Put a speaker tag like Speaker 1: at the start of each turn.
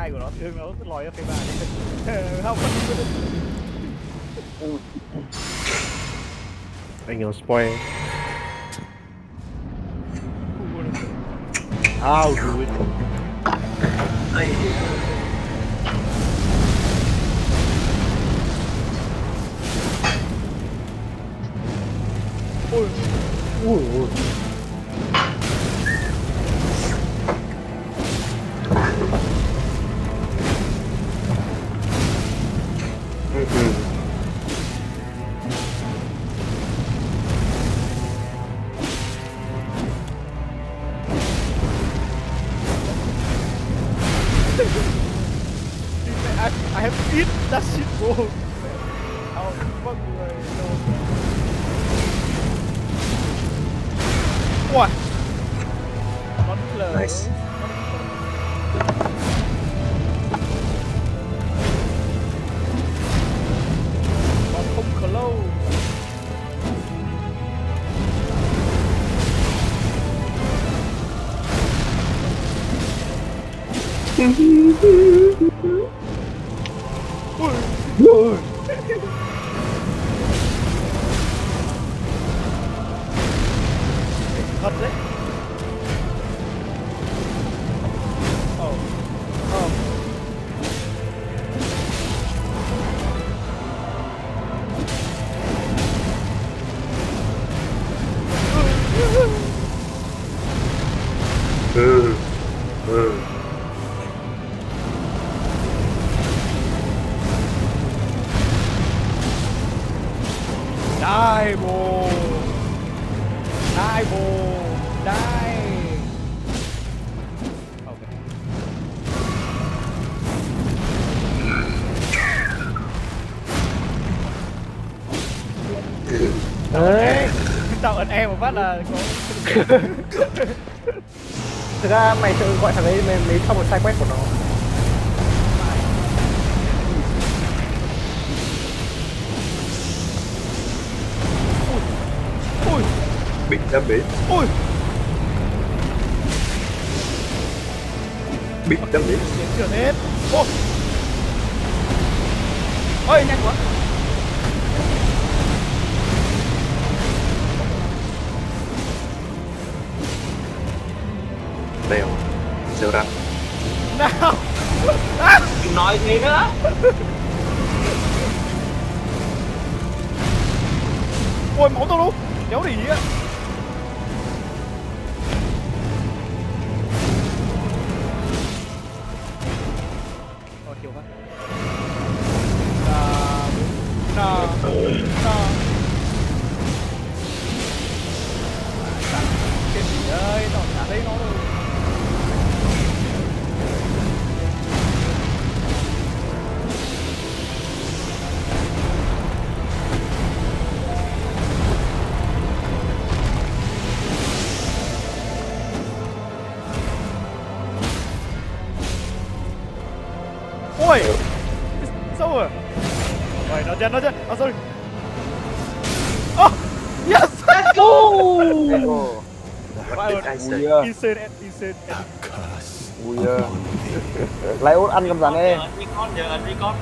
Speaker 1: hai của nó thương nó lòi ra cây ba đi không có đi
Speaker 2: anh nó spoil. I'll do it
Speaker 1: ôi
Speaker 2: ui ui
Speaker 1: I, I have to eat that shit bro How the fuck do I know What? Not close
Speaker 3: Nice.
Speaker 1: Thật đấy Ồ Ồ
Speaker 3: ừ ừ
Speaker 1: Die bro Die bro Die Okay
Speaker 2: đấy
Speaker 1: Tao ấn em một phát là có
Speaker 2: thực ra mày tự gọi thằng ấy mày lấy xong một sai quét của nó.
Speaker 3: bị ra bến
Speaker 1: Ôi!
Speaker 3: Bị ra bến
Speaker 1: Chiến trường hết. Ôi Ôi nhanh quá.
Speaker 3: Leo Leo ra
Speaker 1: Nào! À.
Speaker 4: Nói gì nữa.
Speaker 1: Ôi máu tao luôn Đéo để ý á. Ôi Sao rồi Rồi nó chân nó chân À sorry. Oh Yes!
Speaker 4: Let's go
Speaker 3: what did I say
Speaker 2: ui
Speaker 1: Insane Insane
Speaker 2: ui lấy út ăn cầm rắn đi
Speaker 4: giờ ấn đi con giờ ấn đi con